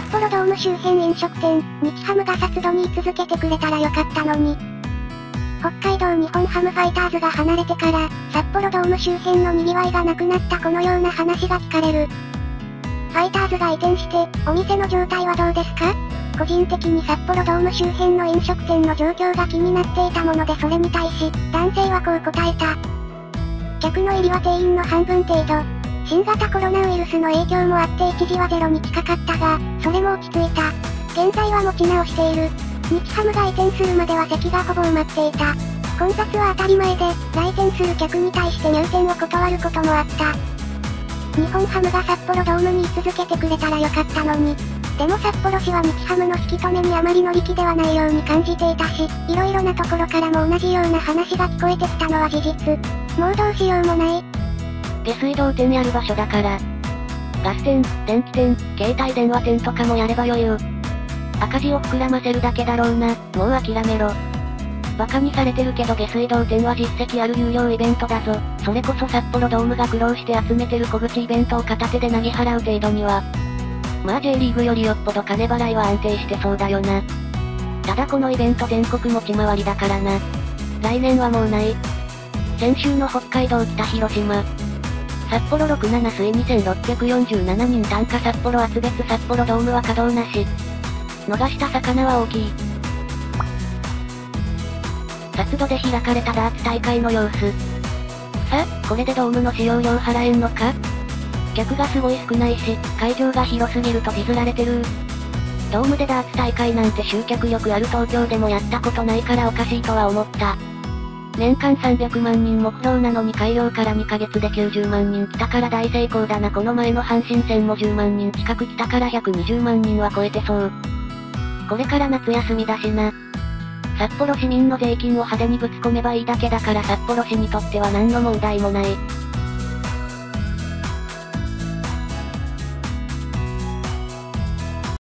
札幌ドーム周辺飲食店、日ハムが札度に居続けてくれたらよかったのに。北海道日本ハムファイターズが離れてから、札幌ドーム周辺の賑わいがなくなったこのような話が聞かれる。ファイターズが移転して、お店の状態はどうですか？個人的に札幌ドーム周辺の飲食店の状況が気になっていたものでそれに対し、男性はこう答えた。客の入りは定員の半分程度。新型コロナウイルスの影響もあって一時はゼロに近かったが、それも落ち着いた。現在は持ち直している。日ハムが移転するまでは席がほぼ埋まっていた。混雑は当たり前で、来店する客に対して入店を断ることもあった。日本ハムが札幌ドームに居続けてくれたらよかったのに。でも札幌市は日ハムの引き止めにあまり乗り気ではないように感じていたし、いろいろなところからも同じような話が聞こえてきたのは事実。もうどうしようもない。下水道店やる場所だから。ガス店、電気店、携帯電話店とかもやれば余裕。赤字を膨らませるだけだろうな、もう諦めろ。馬鹿にされてるけど下水道店は実績ある有料イベントだぞ。それこそ札幌ドームが苦労して集めてる小口イベントを片手で投げ払う程度には。まあ J リーグよりよっぽど金払いは安定してそうだよな。ただこのイベント全国持ち回りだからな。来年はもうない。先週の北海道北広島。札幌67水2647人単価札幌厚別札幌ドームは稼働なし。逃した魚は大きい。札度で開かれたダーツ大会の様子。さ、これでドームの使用料払えんのか？客がすごい少ないし、会場が広すぎるとディズられてるドームでダーツ大会なんて集客力ある東京でもやったことないからおかしいとは思った。年間300万人目標なのに開業から2ヶ月で90万人来たから大成功だなこの前の阪神戦も10万人近く来たから120万人は超えてそう。これから夏休みだしな。札幌市民の税金を派手にぶち込めばいいだけだから札幌市にとっては何の問題もない。